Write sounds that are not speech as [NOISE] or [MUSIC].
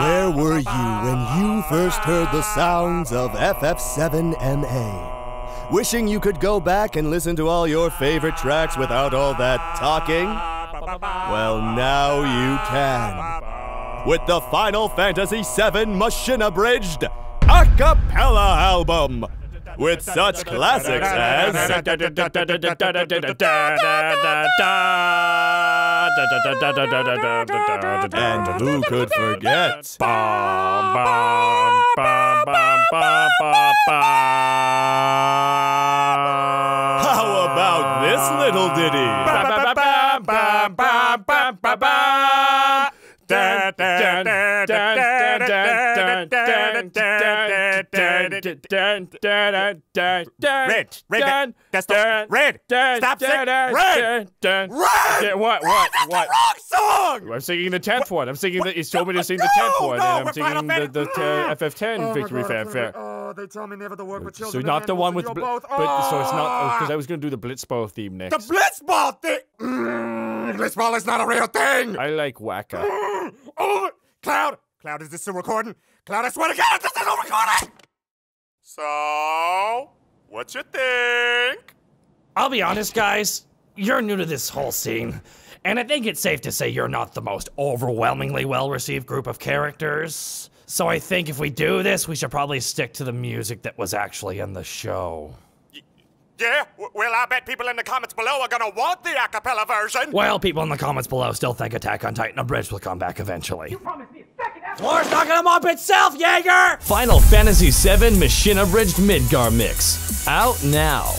Where were you when you first heard the sounds of FF7MA? Wishing you could go back and listen to all your favorite tracks without all that talking? Well, now you can. With the Final Fantasy VII Machinabridged a cappella album. With such classics as. And who could forget? Bom, bom, bom, bom, bom, bom, bom. How about this little ditty? Red, red, that's the- red. Stop singing. Red. dun, dun. Red. What, what, what? Wrong song! I'm singing the tenth one. I'm singing the. He told me to sing the tenth one, and I'm singing the the uh, FF10 Oh victory fanfare. Oh, they tell me never to work with So not the one with, and both. but so it's not because Ah! I was gonna do the Blitzball theme next. The. Blitzball thing! Mm, Blitzball is not a real thing! I like Wakka. [GASPS] Oh, Cloud! Cloud, is this still recording? Cloud, I swear to God, this is still recording! So, what you think? I'll be honest, guys. You're new to this whole scene, and I think it's safe to say you're not the most overwhelmingly well received group of characters. So I think if we do this, we should probably stick to the music that was actually in the show. Yeah, well, I bet people in the comments below are gonna want the a cappella version. Well, people in the comments below still think Attack on Titan Abridged will come back eventually. Floor's not gonna mop itself, Jaeger! Final Fantasy VII Machinabridged Midgar Mix. Out now.